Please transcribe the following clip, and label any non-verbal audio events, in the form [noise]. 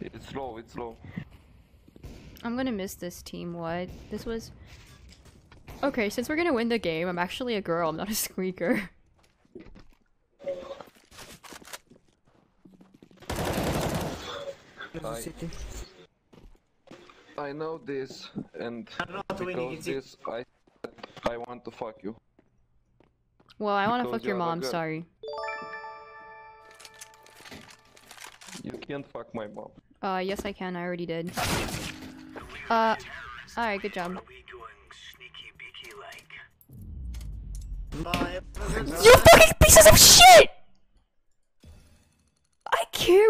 It's low, it's low. I'm gonna miss this team. What? This was. Okay, since we're gonna win the game, I'm actually a girl. I'm not a [laughs] squeaker. I, I know this, and I'm not because this, I I want to fuck you. Well, I want to fuck your you have mom. girl. Sorry. You can't fuck my mom. Uh, yes, I can. I already did. Uh, alright, good job. You fucking pieces of shit! I care.